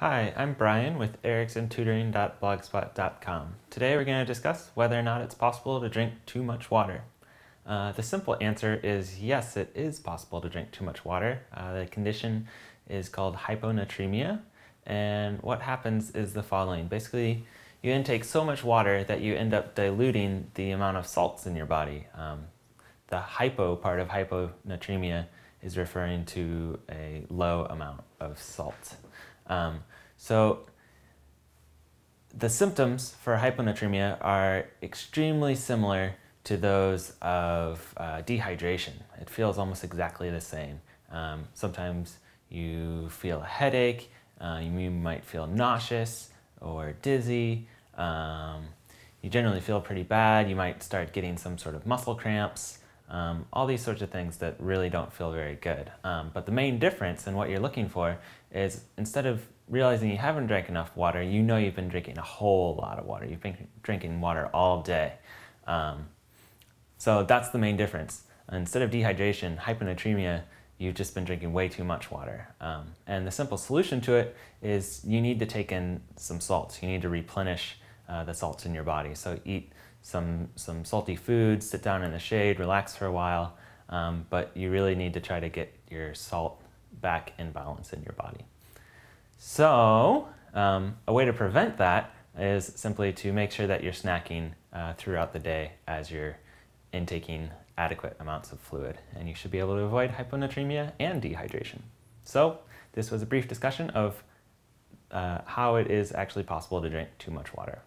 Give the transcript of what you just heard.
Hi, I'm Brian with ericksontutoring.blogspot.com. Today we're going to discuss whether or not it's possible to drink too much water. Uh, the simple answer is yes, it is possible to drink too much water. Uh, the condition is called hyponatremia, and what happens is the following. Basically, you intake so much water that you end up diluting the amount of salts in your body. Um, the hypo part of hyponatremia is referring to a low amount of salt. Um, so the symptoms for hyponatremia are extremely similar to those of uh, dehydration. It feels almost exactly the same. Um, sometimes you feel a headache, uh, you might feel nauseous or dizzy. Um, you generally feel pretty bad. You might start getting some sort of muscle cramps. Um, all these sorts of things that really don't feel very good. Um, but the main difference in what you're looking for is instead of realizing you haven't drank enough water, you know you've been drinking a whole lot of water. You've been drinking water all day. Um, so that's the main difference. Instead of dehydration, hyponatremia, you've just been drinking way too much water. Um, and the simple solution to it is you need to take in some salts. You need to replenish uh, the salts in your body. So eat some, some salty foods, sit down in the shade, relax for a while, um, but you really need to try to get your salt back in balance in your body. So um, a way to prevent that is simply to make sure that you're snacking uh, throughout the day as you're intaking adequate amounts of fluid, and you should be able to avoid hyponatremia and dehydration. So this was a brief discussion of uh, how it is actually possible to drink too much water.